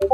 you